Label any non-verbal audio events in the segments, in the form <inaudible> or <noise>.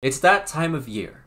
It's that time of year.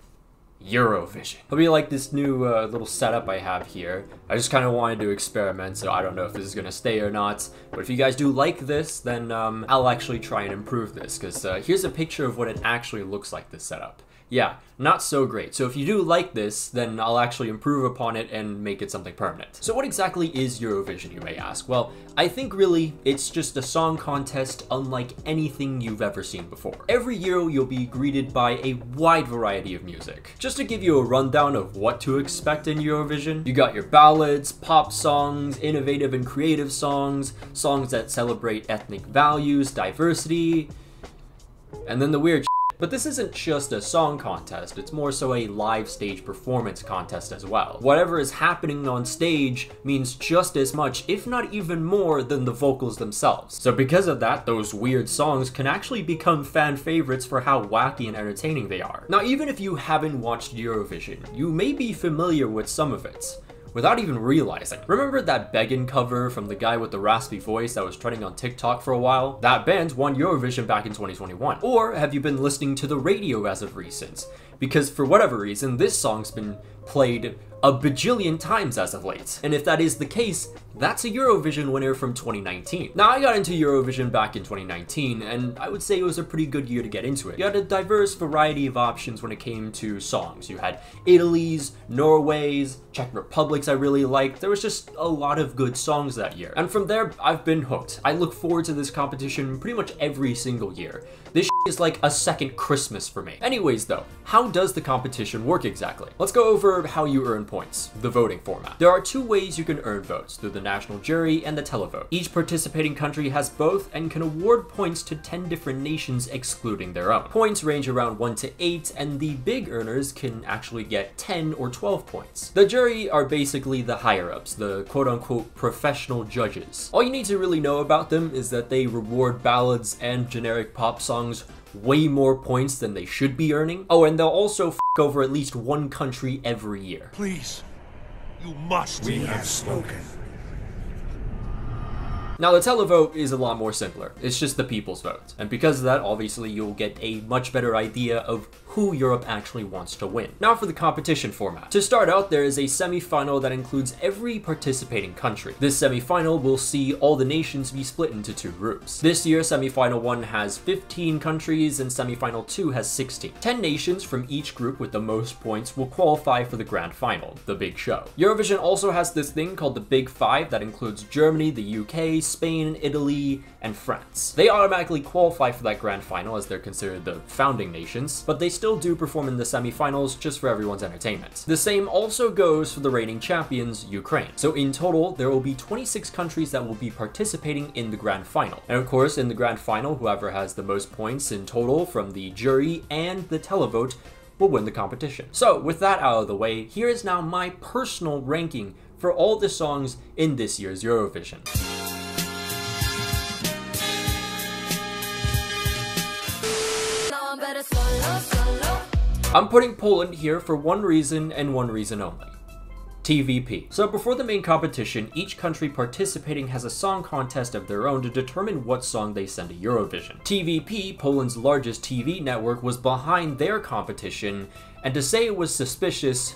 Eurovision. Hope you like this new uh, little setup I have here. I just kind of wanted to experiment, so I don't know if this is going to stay or not. But if you guys do like this, then um, I'll actually try and improve this, because uh, here's a picture of what it actually looks like, this setup yeah, not so great. So if you do like this, then I'll actually improve upon it and make it something permanent. So what exactly is Eurovision, you may ask? Well, I think really it's just a song contest unlike anything you've ever seen before. Every year you'll be greeted by a wide variety of music. Just to give you a rundown of what to expect in Eurovision, you got your ballads, pop songs, innovative and creative songs, songs that celebrate ethnic values, diversity, and then the weird but this isn't just a song contest, it's more so a live stage performance contest as well. Whatever is happening on stage means just as much, if not even more, than the vocals themselves. So because of that, those weird songs can actually become fan favorites for how wacky and entertaining they are. Now even if you haven't watched Eurovision, you may be familiar with some of it without even realizing. Remember that Beggin cover from the guy with the raspy voice that was trending on TikTok for a while? That band won Eurovision back in 2021. Or have you been listening to the radio as of recent? Because for whatever reason, this song's been played a bajillion times as of late. And if that is the case, that's a Eurovision winner from 2019. Now, I got into Eurovision back in 2019, and I would say it was a pretty good year to get into it. You had a diverse variety of options when it came to songs. You had Italy's, Norway's, Czech Republic's I really liked. There was just a lot of good songs that year. And from there, I've been hooked. I look forward to this competition pretty much every single year. This is like a second Christmas for me. Anyways though, how does the competition work exactly? Let's go over how you earn points, the voting format. There are two ways you can earn votes, through the national jury and the televote. Each participating country has both and can award points to 10 different nations excluding their own. Points range around 1 to 8 and the big earners can actually get 10 or 12 points. The jury are basically the higher-ups, the quote-unquote professional judges. All you need to really know about them is that they reward ballads and generic pop songs way more points than they should be earning. Oh, and they'll also f over at least one country every year. Please, you must. We have spoken. Now the televote is a lot more simpler. It's just the people's vote. And because of that, obviously you'll get a much better idea of who Europe actually wants to win. Now for the competition format. To start out, there is a semi-final that includes every participating country. This semi-final will see all the nations be split into two groups. This year, semi-final 1 has 15 countries and semi-final 2 has 16. 10 nations from each group with the most points will qualify for the grand final, the big show. Eurovision also has this thing called the Big Five that includes Germany, the UK, Spain, Italy, and France. They automatically qualify for that grand final as they're considered the founding nations, but they still do perform in the semifinals just for everyone's entertainment. The same also goes for the reigning champions, Ukraine. So in total, there will be 26 countries that will be participating in the grand final. And of course, in the grand final, whoever has the most points in total from the jury and the televote will win the competition. So with that out of the way, here is now my personal ranking for all the songs in this year's Eurovision. I'm putting Poland here for one reason and one reason only. TVP. So before the main competition, each country participating has a song contest of their own to determine what song they send to Eurovision. TVP, Poland's largest TV network, was behind their competition, and to say it was suspicious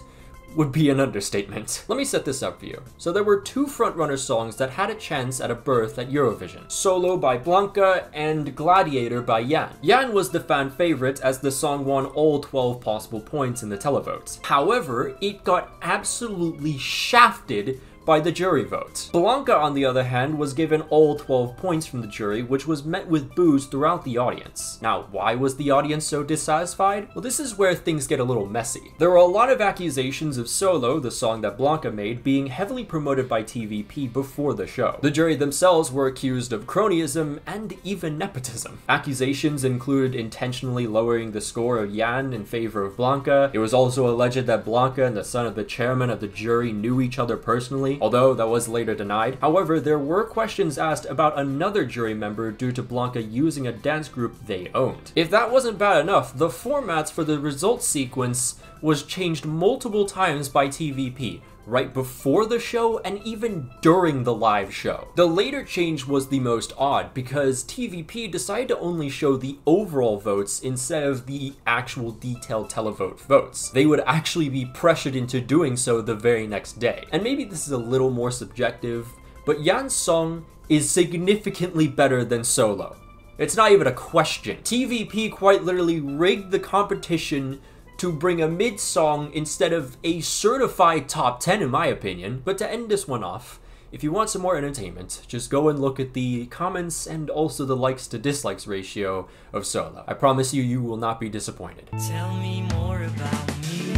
would be an understatement. Let me set this up for you. So there were two frontrunner songs that had a chance at a berth at Eurovision. Solo by Blanka and Gladiator by Jann. Jann was the fan favorite as the song won all 12 possible points in the televotes. However, it got absolutely shafted by the jury vote. Blanka, on the other hand, was given all 12 points from the jury, which was met with boos throughout the audience. Now, why was the audience so dissatisfied? Well, this is where things get a little messy. There were a lot of accusations of Solo, the song that Blanka made, being heavily promoted by TVP before the show. The jury themselves were accused of cronyism and even nepotism. Accusations included intentionally lowering the score of Jann in favor of Blanka. It was also alleged that Blanka and the son of the chairman of the jury knew each other personally although that was later denied. However, there were questions asked about another jury member due to Blanka using a dance group they owned. If that wasn't bad enough, the formats for the results sequence was changed multiple times by TVP, right before the show and even during the live show. The later change was the most odd because TVP decided to only show the overall votes instead of the actual detailed televote votes. They would actually be pressured into doing so the very next day. And maybe this is a little more subjective, but Jann's song is significantly better than Solo. It's not even a question. TVP quite literally rigged the competition to bring a mid song instead of a certified top 10 in my opinion. But to end this one off, if you want some more entertainment, just go and look at the comments and also the likes to dislikes ratio of Solo. I promise you, you will not be disappointed. Tell me more about me.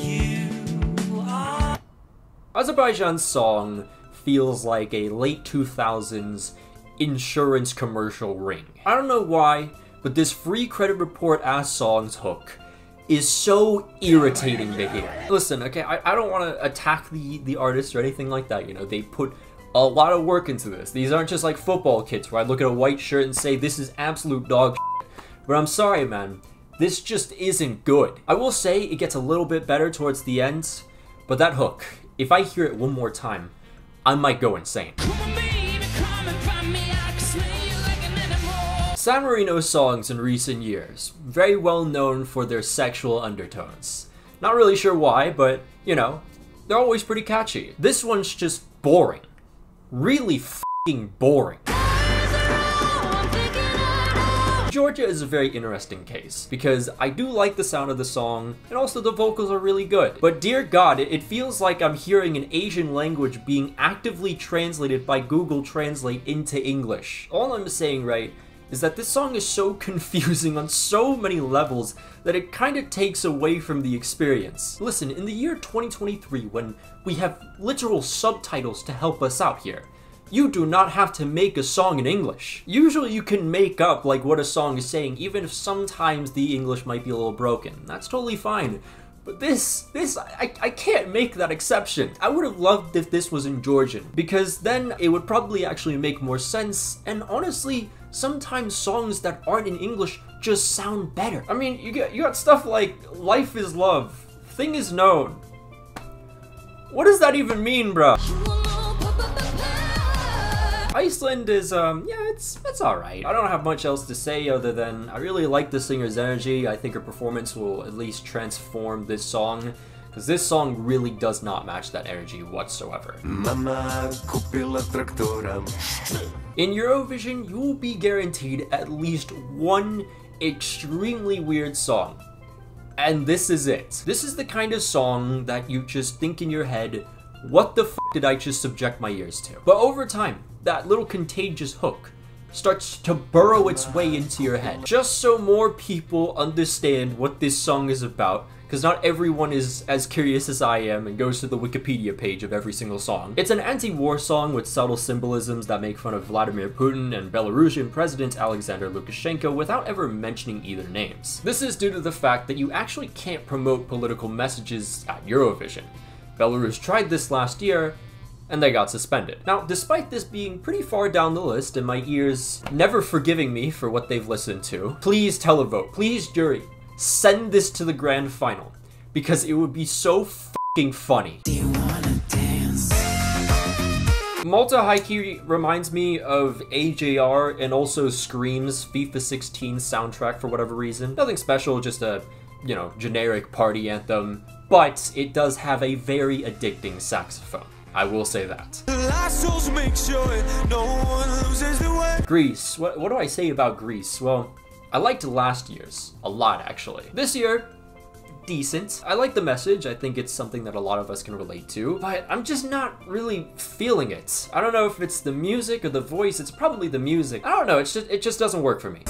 You are... Azerbaijan's song feels like a late 2000s insurance commercial ring. I don't know why, but this free credit report ass song's hook is so irritating to hear. Listen, okay, I, I don't want to attack the, the artist or anything like that, you know, they put a lot of work into this. These aren't just like football kits where I look at a white shirt and say, this is absolute dog shit. But I'm sorry, man, this just isn't good. I will say it gets a little bit better towards the end, but that hook, if I hear it one more time, I might go insane. San Marino songs in recent years, very well known for their sexual undertones. Not really sure why, but, you know, they're always pretty catchy. This one's just boring. Really f***ing boring. Georgia is a very interesting case because I do like the sound of the song and also the vocals are really good. But dear God, it, feels like I'm hearing an Asian language being actively translated by Google Translate into English. All I'm saying, right, is that this song is so <laughs> confusing on so many levels that it kind of takes away from the experience. Listen, in the year 2023, when we have literal subtitles to help us out here, you do not have to make a song in English. Usually you can make up like what a song is saying, even if sometimes the English might be a little broken. That's totally fine. But this, this, I, I can't make that exception. I would have loved if this was in Georgian, because then it would probably actually make more sense, and honestly, sometimes songs that aren't in English just sound better. I mean, you got you got stuff like Life is Love, Thing is Known. What does that even mean, bruh? Iceland is, um, yeah, it's it's alright. I don't have much else to say other than I really like the singer's energy. I think her performance will at least transform this song because this song really does not match that energy whatsoever. In Eurovision, you will be guaranteed at least one extremely weird song. And this is it. This is the kind of song that you just think in your head, what the f did I just subject my ears to? But over time, that little contagious hook starts to burrow its way into your head. Just so more people understand what this song is about, because not everyone is as curious as I am and goes to the Wikipedia page of every single song. It's an anti-war song with subtle symbolisms that make fun of Vladimir Putin and Belarusian President Alexander Lukashenko without ever mentioning either names. This is due to the fact that you actually can't promote political messages at Eurovision. Belarus tried this last year, and they got suspended. Now, despite this being pretty far down the list and my ears never forgiving me for what they've listened to, please televote, please jury, send this to the grand final because it would be so fucking funny. Malta High reminds me of AJR and also Scream's FIFA 16 soundtrack for whatever reason. Nothing special, just a, you know, generic party anthem, but it does have a very addicting saxophone. I will say that. Greece. What, what do I say about Greece? Well, I liked last year's a lot actually. This year, decent. I like the message. I think it's something that a lot of us can relate to, but I'm just not really feeling it. I don't know if it's the music or the voice. It's probably the music. I don't know. It's just it just doesn't work for me.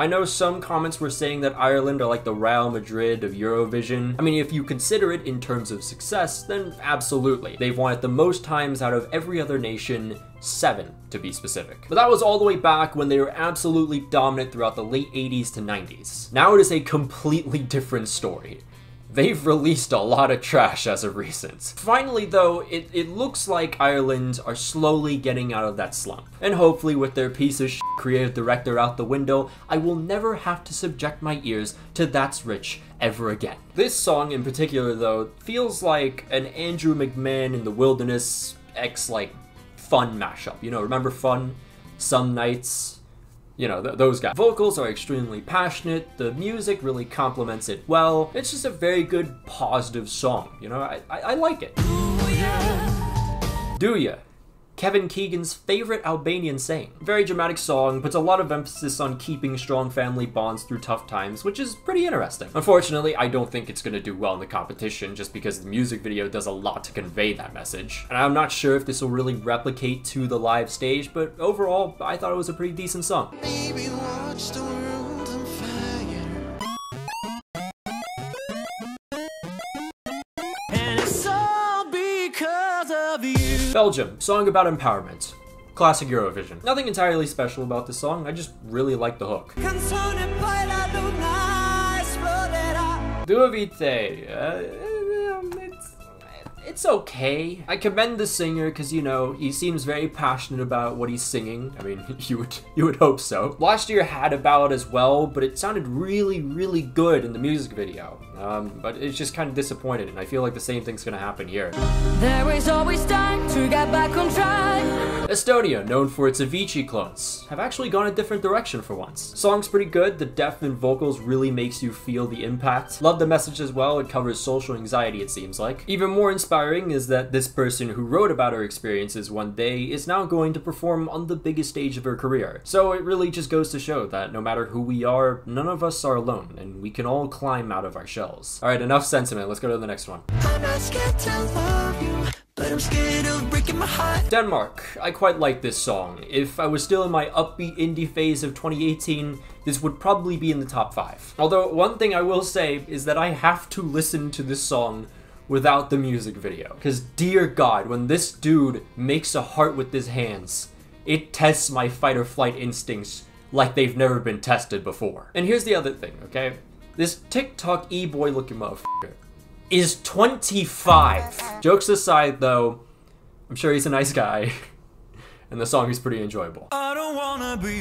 I know some comments were saying that Ireland are like the Real Madrid of Eurovision. I mean, if you consider it in terms of success, then absolutely. They've won it the most times out of every other nation, seven to be specific. But that was all the way back when they were absolutely dominant throughout the late 80s to 90s. Now it is a completely different story. They've released a lot of trash as of recent. Finally, though, it, it looks like Ireland are slowly getting out of that slump. And hopefully, with their piece of creative director out the window, I will never have to subject my ears to That's Rich ever again. This song in particular, though, feels like an Andrew McMahon in the Wilderness X like fun mashup. You know, remember Fun? Some Nights, you know, th those guys. Vocals are extremely passionate, the music really complements it well. It's just a very good, positive song, you know, I, I, I like it. Do ya? Kevin Keegan's favorite Albanian saying. Very dramatic song, puts a lot of emphasis on keeping strong family bonds through tough times, which is pretty interesting. Unfortunately, I don't think it's gonna do well in the competition just because the music video does a lot to convey that message. And I'm not sure if this will really replicate to the live stage, but overall, I thought it was a pretty decent song. Belgium, song about empowerment. Classic Eurovision. Nothing entirely special about this song, I just really like the hook. Dua it's okay. I commend the singer because, you know, he seems very passionate about what he's singing. I mean, <laughs> you would, you would hope so. Last year had a ballad as well, but it sounded really, really good in the music video. Um, but it's just kind of disappointed, and I feel like the same thing's gonna happen here. There is always time to get back on track. Estonia, known for its Avicii clones, have actually gone a different direction for once. Song's pretty good, the depth in vocals really makes you feel the impact. Love the message as well, it covers social anxiety it seems like. Even more inspiring is that this person who wrote about her experiences one day is now going to perform on the biggest stage of her career. So it really just goes to show that no matter who we are, none of us are alone, and we can all climb out of our shells. Alright, enough sentiment, let's go to the next one. Denmark. I quite like this song. If I was still in my upbeat indie phase of 2018, this would probably be in the top 5. Although, one thing I will say is that I have to listen to this song without the music video. Because dear god, when this dude makes a heart with his hands, it tests my fight or flight instincts like they've never been tested before. And here's the other thing, okay? This TikTok e-boy looking motherfucker is 25. Jokes aside, though, I'm sure he's a nice guy. <laughs> and the song is pretty enjoyable.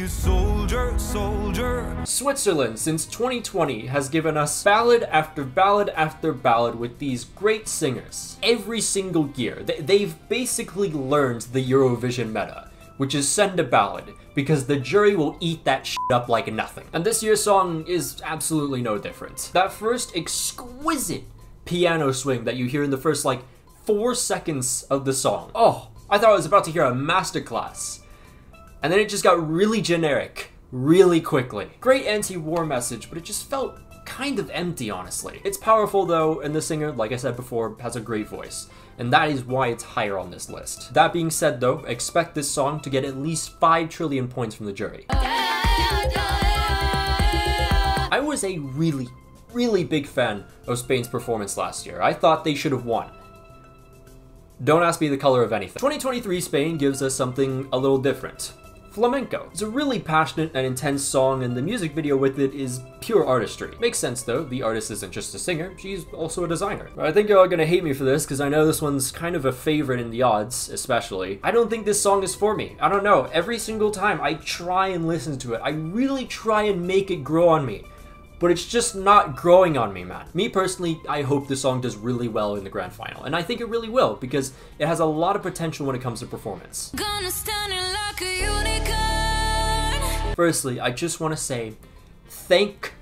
Soldier, soldier. Switzerland, since 2020, has given us ballad after ballad after ballad with these great singers. Every single year, they've basically learned the Eurovision meta which is send a ballad, because the jury will eat that shit up like nothing. And this year's song is absolutely no different. That first exquisite piano swing that you hear in the first like four seconds of the song. Oh, I thought I was about to hear a masterclass. And then it just got really generic, really quickly. Great anti-war message, but it just felt kind of empty, honestly. It's powerful though, and the singer, like I said before, has a great voice and that is why it's higher on this list. That being said though, expect this song to get at least 5 trillion points from the jury. I was a really, really big fan of Spain's performance last year. I thought they should have won. Don't ask me the color of anything. 2023 Spain gives us something a little different flamenco. It's a really passionate and intense song and the music video with it is pure artistry. Makes sense though, the artist isn't just a singer, she's also a designer. I think you're all gonna hate me for this because I know this one's kind of a favorite in the odds, especially. I don't think this song is for me. I don't know, every single time I try and listen to it, I really try and make it grow on me but it's just not growing on me, man. Me personally, I hope this song does really well in the grand final, and I think it really will because it has a lot of potential when it comes to performance. Firstly, I just want to say, thank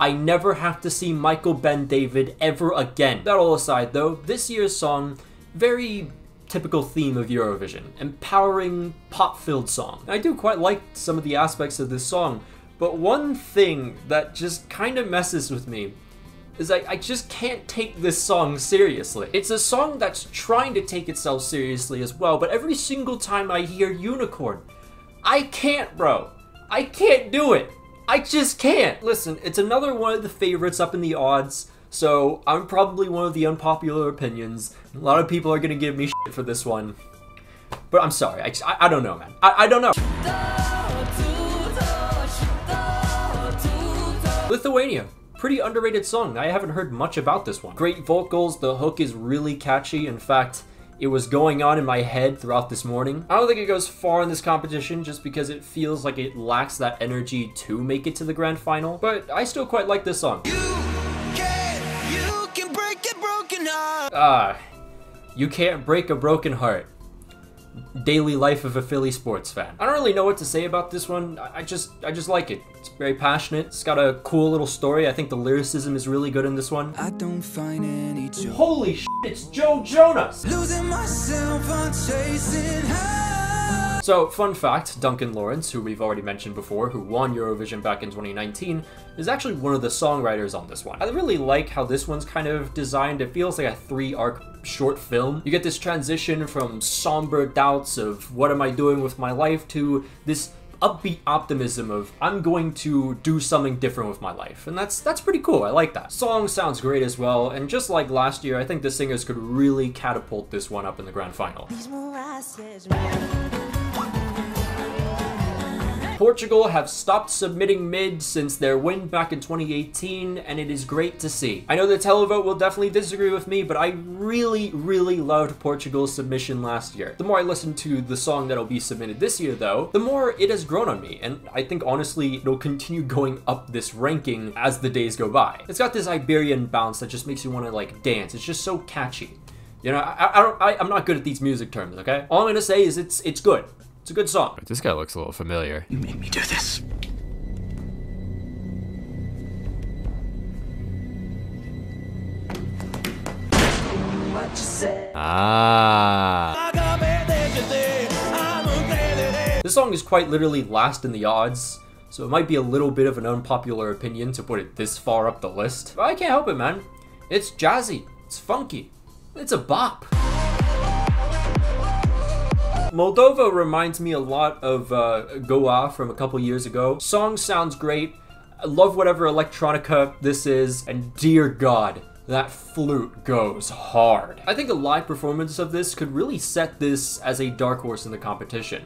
I never have to see Michael Ben David ever again. That all aside though, this year's song, very typical theme of Eurovision, empowering, pop-filled song. I do quite like some of the aspects of this song, but one thing that just kind of messes with me is I, I just can't take this song seriously. It's a song that's trying to take itself seriously as well, but every single time I hear Unicorn, I can't, bro. I can't do it. I just can't. Listen, it's another one of the favorites up in the odds, so I'm probably one of the unpopular opinions. A lot of people are gonna give me shit for this one. But I'm sorry, I, I, I don't know, man. I, I don't know. Lithuania. pretty underrated song. I haven't heard much about this one. Great vocals, the hook is really catchy. In fact, it was going on in my head throughout this morning. I don't think it goes far in this competition just because it feels like it lacks that energy to make it to the grand final, but I still quite like this song. Ah, you can't break a broken heart daily life of a Philly sports fan. I don't really know what to say about this one. I just I just like it. It's very passionate. It's got a cool little story. I think the lyricism is really good in this one. I don't find any joy. Holy shit, it's Joe Jonas! Losing myself on chasing high. So, fun fact Duncan Lawrence, who we've already mentioned before, who won Eurovision back in 2019, is actually one of the songwriters on this one. I really like how this one's kind of designed. It feels like a three arc short film. You get this transition from somber doubts of what am I doing with my life to this upbeat optimism of I'm going to do something different with my life. And that's that's pretty cool. I like that. Song sounds great as well, and just like last year, I think the singers could really catapult this one up in the grand final. Portugal have stopped submitting mid since their win back in 2018, and it is great to see. I know the televote will definitely disagree with me, but I really, really loved Portugal's submission last year. The more I listen to the song that'll be submitted this year, though, the more it has grown on me, and I think honestly it'll continue going up this ranking as the days go by. It's got this Iberian bounce that just makes you want to like dance. It's just so catchy. You know, I, I don't, I, I'm not good at these music terms, okay? All I'm gonna say is it's, it's good. It's a good song. But This guy looks a little familiar. You made me do this. Ah. This song is quite literally last in the odds, so it might be a little bit of an unpopular opinion to put it this far up the list. But I can't help it, man. It's jazzy, it's funky, it's a bop. Moldova reminds me a lot of uh, Go_A from a couple years ago. Song sounds great. I love whatever electronica this is, and dear God, that flute goes hard. I think a live performance of this could really set this as a dark horse in the competition.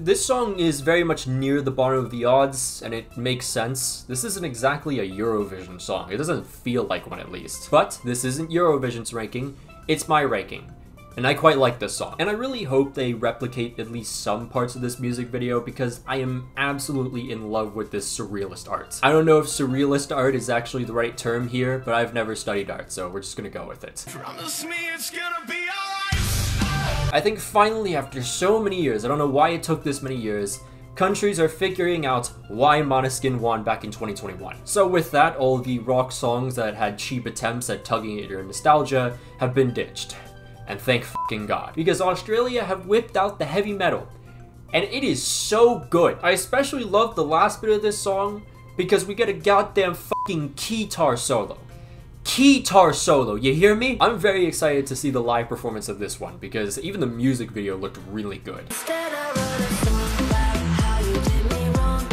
This song is very much near the bottom of the odds, and it makes sense. This isn't exactly a Eurovision song. It doesn't feel like one at least. But this isn't Eurovision's ranking, it's my ranking. And I quite like this song. And I really hope they replicate at least some parts of this music video because I am absolutely in love with this surrealist art. I don't know if surrealist art is actually the right term here, but I've never studied art, so we're just gonna go with it. Promise me it's gonna be. I think finally, after so many years, I don't know why it took this many years, countries are figuring out why Måneskin won back in 2021. So with that, all the rock songs that had cheap attempts at tugging at your nostalgia have been ditched. And thank fucking God. Because Australia have whipped out the heavy metal. And it is so good. I especially love the last bit of this song because we get a goddamn fucking guitar solo. Guitar solo, you hear me? I'm very excited to see the live performance of this one because even the music video looked really good.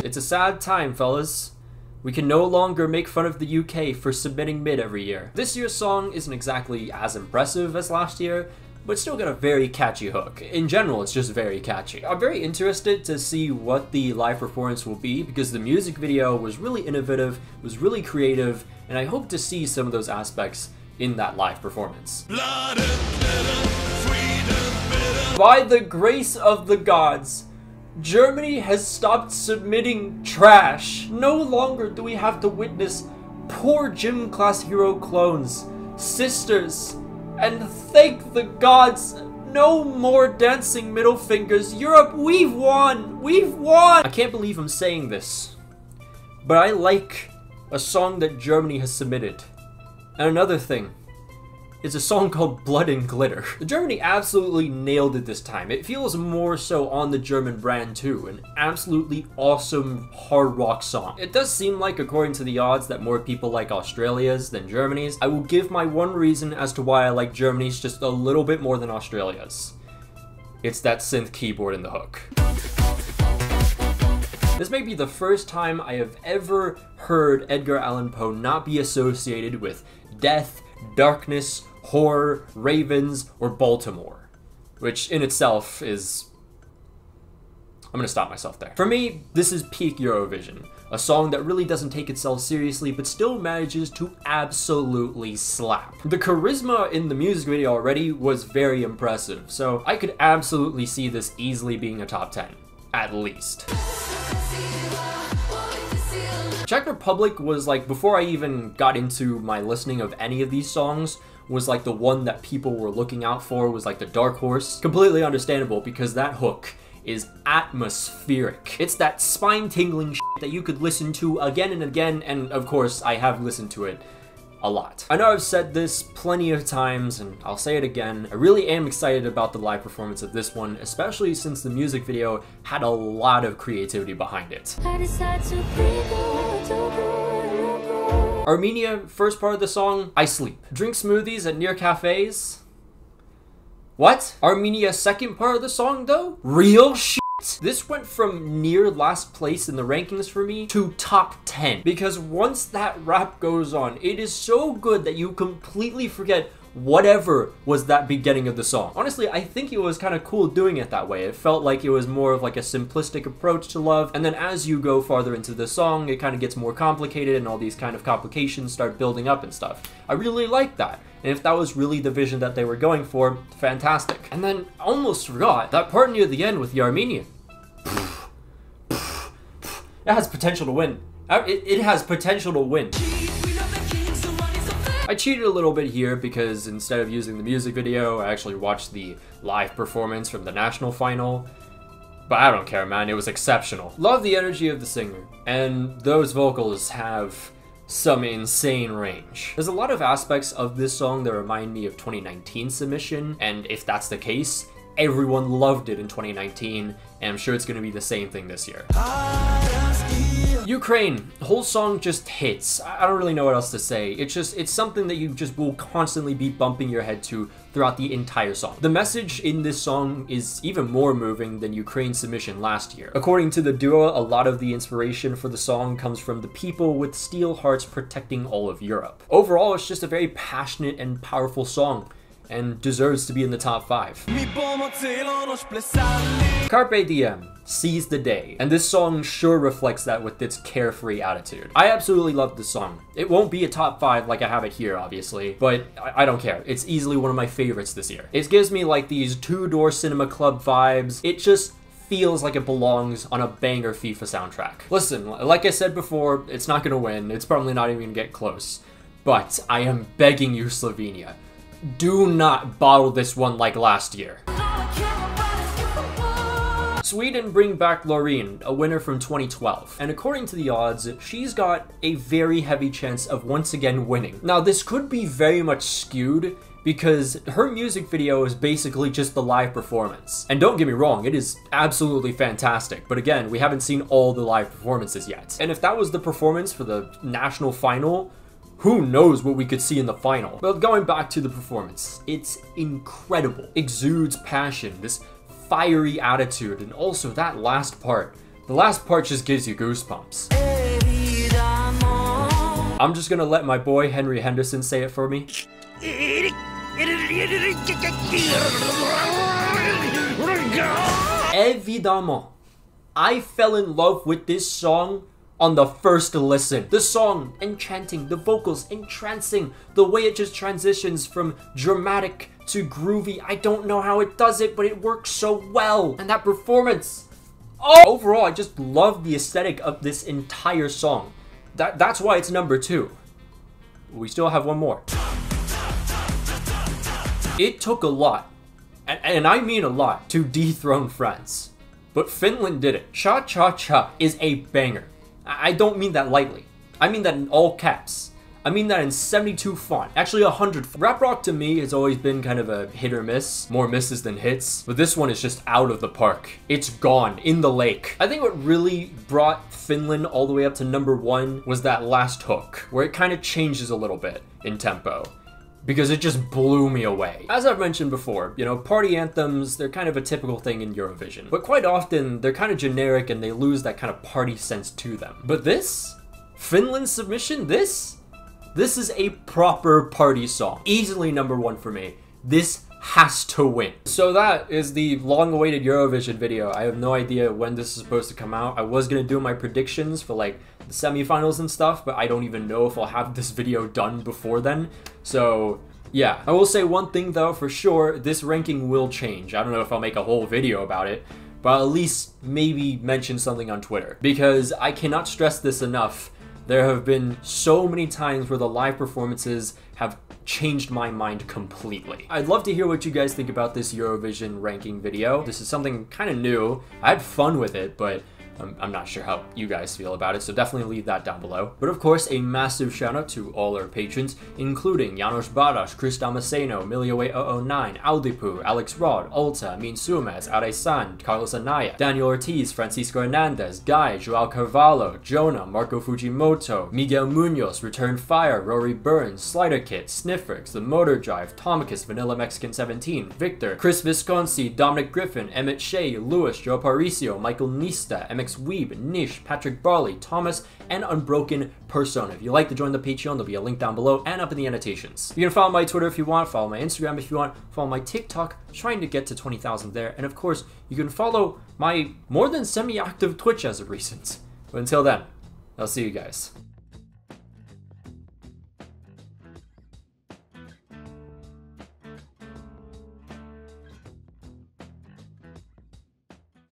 It's a sad time, fellas. We can no longer make fun of the UK for submitting mid every year. This year's song isn't exactly as impressive as last year, but still got a very catchy hook. In general, it's just very catchy. I'm very interested to see what the live performance will be because the music video was really innovative, was really creative, and I hope to see some of those aspects in that live performance. Blood bitter, and bitter. By the grace of the gods, Germany has stopped submitting trash. No longer do we have to witness poor gym class hero clones, sisters, and thank the gods, no more dancing middle fingers. Europe, we've won! We've won! I can't believe I'm saying this, but I like a song that Germany has submitted. And another thing, it's a song called Blood and Glitter. <laughs> Germany absolutely nailed it this time. It feels more so on the German brand too, an absolutely awesome hard rock song. It does seem like, according to the odds, that more people like Australia's than Germany's. I will give my one reason as to why I like Germany's just a little bit more than Australia's. It's that synth keyboard in the hook. This may be the first time I have ever heard Edgar Allan Poe not be associated with death, darkness, horror, ravens, or Baltimore, which in itself is I'm gonna stop myself there. For me, this is peak Eurovision. A song that really doesn't take itself seriously, but still manages to absolutely slap. The charisma in the music video already was very impressive, so I could absolutely see this easily being a top 10. At least. Czech Republic was like, before I even got into my listening of any of these songs, was like the one that people were looking out for, was like the dark horse. Completely understandable because that hook is atmospheric. It's that spine tingling shit that you could listen to again and again, and of course, I have listened to it a lot. I know I've said this plenty of times, and I'll say it again. I really am excited about the live performance of this one, especially since the music video had a lot of creativity behind it. Armenia, first part of the song, I sleep. Drink smoothies at near cafes. What? Armenia, second part of the song though? Real shit. This went from near last place in the rankings for me to top 10 because once that rap goes on, it is so good that you completely forget whatever was that beginning of the song. Honestly, I think it was kind of cool doing it that way. It felt like it was more of like a simplistic approach to love, and then as you go farther into the song, it kind of gets more complicated and all these kind of complications start building up and stuff. I really like that. And if that was really the vision that they were going for, fantastic. And then almost forgot that part near the end with the Armenian. It has potential to win. Uh, It, it has potential to win. I cheated a little bit here because instead of using the music video, I actually watched the live performance from the national final. But I don't care, man. It was exceptional. Love the energy of the singer, and those vocals have some insane range. There's a lot of aspects of this song that remind me of 2019 submission, and if that's the case, everyone loved it in 2019, and I'm sure it's gonna be the same thing this year. Ukraine, whole song just hits. I I don't really know what else to say. It's just, it's something that you just will constantly be bumping your head to throughout the entire song. The message in this song is even more moving than Ukraine's submission last year. According to the duo, a lot of the inspiration for the song comes from the people with steel hearts protecting all of Europe. Overall, it's just a very passionate and powerful song and deserves to be in the top 5. Mi pomoc celą noc plesali Carpe Diem, Seize the Day, and this song sure reflects that with its carefree attitude. I absolutely love this song. It won't be a top 5 like I have it here, obviously, but I, I don't care. It's easily one of my favorites this year. It gives me like these two-door cinema club vibes. It just feels like it belongs on a banger FIFA soundtrack. Listen, like I said before, it's not gonna win. It's probably not even gonna get close. But I am begging you, Slovenia, do not bottle this one like last year. Sweden bring back Loreen, a winner from 2012, and according to the odds, she's got a very heavy chance of once again winning. Now, this could be very much skewed because her music video is basically just the live performance. And don't get me wrong, it is absolutely fantastic, but again, we haven't seen all the live performances yet. And if that was the performance for the national final, who knows what we could see in the final. But going back to the performance, it's incredible. Exudes passion, this fiery attitude, and also that last part. The last part just gives you goosebumps. I'm just gonna let my boy Henry Henderson say it for me. Évidemment. I fell in love with this song on the first listen. The song, enchanting, the vocals, entrancing, the way it just transitions from dramatic to groovy. I don't know how it does it, but it works so well. And that performance. Oh! Overall, I just love the aesthetic of this entire song. That, that's why it's number two. We still have one more. It took a lot, and, and I mean a lot, to dethrone France. But Finland did it. Cha Cha Cha is a banger. I don't mean that lightly. I mean that in all caps. I mean that in 72 font. Actually 100 font. Rap rock to me has always been kind of a hit or miss. More misses than hits. But this one is just out of the park. It's gone. In the lake. I think what really brought Finland all the way up to number one was that last hook. Where it kind of changes a little bit in tempo because it just blew me away. As I've mentioned before, you know, party anthems, they're kind of a typical thing in Eurovision, but quite often they're kind of generic and they lose that kind of party sense to them. But this? Finland's submission? This? This is a proper party song. Easily number one for me. This has to win. So that is the long-awaited Eurovision video. I have no idea when this is supposed to come out. I was gonna do my predictions for like semifinals and stuff, but I don't even know if I'll have this video done before then. So yeah, I will say one thing though for sure, this ranking will change. I don't know if I'll make a whole video about it, but at least maybe mention something on Twitter because I cannot stress this enough. There have been so many times where the live performances have changed my mind completely. I'd love to hear what you guys think about this Eurovision ranking video. This is something kind of new. I had fun with it, but I'm, I'm not sure how you guys feel about it, so definitely leave that down below. But of course, a massive shout out to all our patrons, including Janos Baras, Chris Damasceno, Milio8009, Aldipu, Alex Rod, Ulta, Amin Sumes, Aresan, Carlos Anaya, Daniel Ortiz, Francisco Hernandez, Guy, Joao Carvalho, Jonah, Marco Fujimoto, Miguel Munoz, Return Fire, Rory Burns, Slider Kit, Sniffrix, The Motor Drive, Tomicus, Vanilla Mexican 17, Victor, Chris Visconti, Dominic Griffin, Emmett Shea, Lewis, Joe Paricio, Michael Nista, MX Weeb, Nish, Patrick Barley, Thomas, and Unbroken Persona. If you'd like to join the Patreon, there'll be a link down below and up in the annotations. You can follow my Twitter if you want, follow my Instagram if you want, follow my TikTok, trying to get to 20,000 there, and of course, you can follow my more than semi-active Twitch as of recent. But until then, I'll see you guys.